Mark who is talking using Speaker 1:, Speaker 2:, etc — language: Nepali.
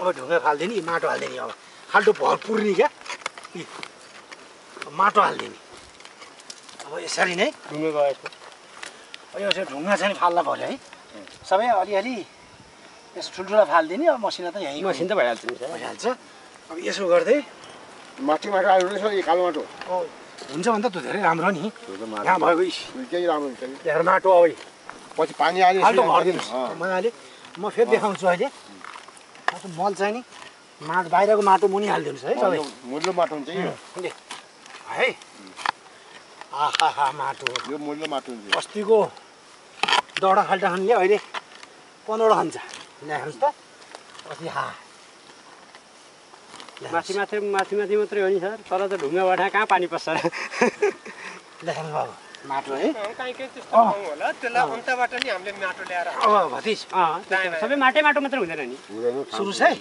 Speaker 1: अब ढुङ्गा फालिदिने माटो हालिदिने अब। खाल्टो भर पुर्ने क्या? माटो हालिदिने अब यसरी नै
Speaker 2: ढुङ्गा गएको।
Speaker 1: अब यो चाहिँ ढुङ्गा चाहिँ फाल्न पऱ्यो है। सबै अलिअलि यसो ठुल्ठुलो फालिदिने अब मसिना त यहीँ
Speaker 2: मसिन त भइहाल्छ
Speaker 1: भइहाल्छ। अब यसो गर्दै
Speaker 3: माटी माटो आलु रहेछ यो कालो माटो।
Speaker 1: हुन्छ भने त त्यो धेरै राम्रो नि। यहाँ भएको
Speaker 3: राम्रो हुन्छ
Speaker 1: यहाँ माटो अब।
Speaker 3: पछि पानी हाल्यो
Speaker 1: म फेरि देखाउँछु अहिले। मल चाहिँ नि माटो बाहिरको माटो मुनि हालिदिनुहोस् है सबै।
Speaker 3: मुल्लो- माटो हुन्छ
Speaker 1: है। आहा माटो।
Speaker 3: यो मुल्लो माटो हुन्छ
Speaker 1: अस्तिको दौडा खाल्टा खानले अहिले पन्ध्रवटा खान्छ ल्याउनुहोस् त। अस्ति हा।
Speaker 2: माथि माथि माथि माथि मात्रै हो नि सर। तर त ढुङ्गा बठा कहाँ पानी पस्छ
Speaker 1: लेख्नु बाबु। माटो है?
Speaker 4: कहीँ कहीँ त्यस्तो
Speaker 1: अँ।
Speaker 4: ठाउँ होला। त्यसलाई अन्तबाट नि हामीले माटो ल्याएर
Speaker 1: अब भतिज।
Speaker 2: अँ त्यो त। सबै माटै माटो मात्रै हुँदैन नि।
Speaker 1: सुरु चाहिँ